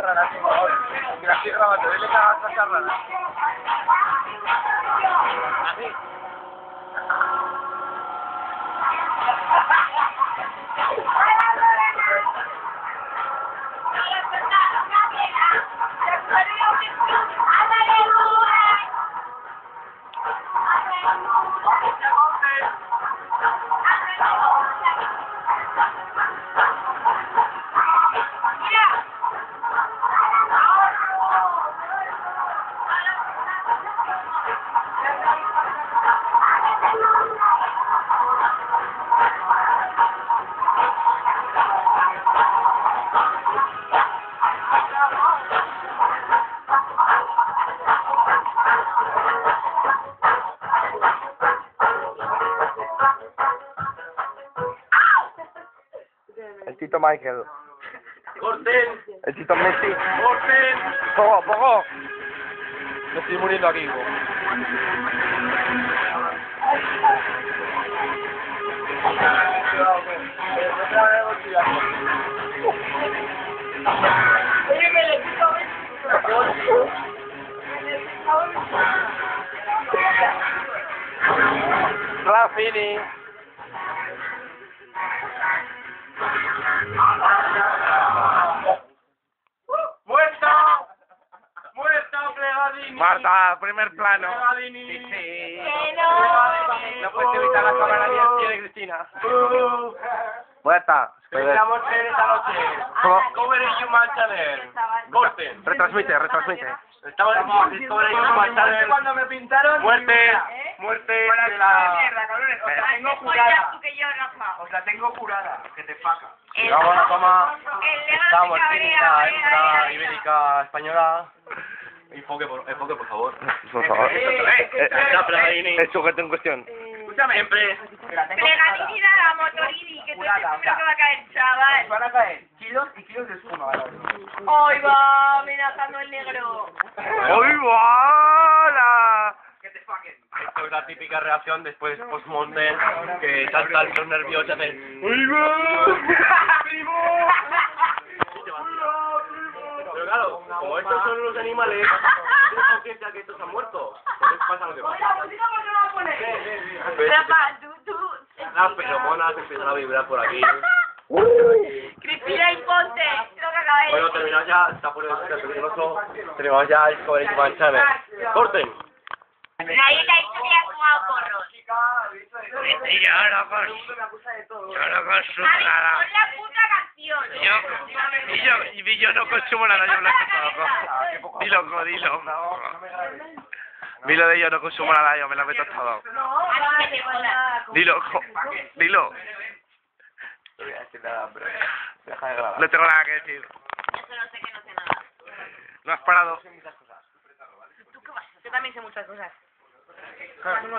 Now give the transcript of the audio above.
raras, por favor. La que hagas cosas raras. Así. El Tito Michael. ¡Corten! El Tito Messi. ¡Corten! ¡Poco, poco! Me estoy muriendo aquí. hijo. Rafini. Marta, primer plano. Sí, no. No puedes evitar la cámara ni el pie de Cristina. Uh, Muerta. Estamos en esta noche. ¿Cómo? Discovery Human Channel. Corten. Retransmite, retransmite. Estamos en Discovery Human Channel. Cuando me pintaron... Muerte. ¿Eh? Muerte de la. Os la tengo. Os la tengo. Que te a Estamos en ibérica española. Enfoque, por, enfoque, por favor. Por favor. Eh, Eh. El sujeto en cuestión. Escúchame. Siempre. La. Plegadini da la motorini, que tú eres el Jurada, primero o que va a caer, chaval. van a caer kilos y kilos de espuma. ¿vale? Hoy va amenazando el negro. ¡Uy, ¡Hola! Que te paquen. Esto es la típica reacción después post-mortem que saltan los nervios y ¡Uy, Pero como estos son los animales, tienes conciencia que estos han muerto. Entonces pasa lo que pasa. Rafa, tú, tú. Las feromonas empiezan a vibrar por aquí. Cristina y Ponte, lo que acaba de Bueno, terminamos ya, está por el peligroso. Terminamos ya el Human Channel. ¡Corten! Nadie te ha dicho que has fumado porros. Y yo no con, yo no consumo nada. pon la puta canción. Yo, y yo, y yo no consumo nada, yo blanco todo. Dilo, dilo. Dilo de yo no consumo nada, yo me lo meto todo. Dilo, dilo. No voy a decir nada, pero deja de grabar. No tengo nada que decir. Eso no sé que no sé nada. No has parado. ¿Tú qué vas? Yo también sé muchas cosas. 看什么？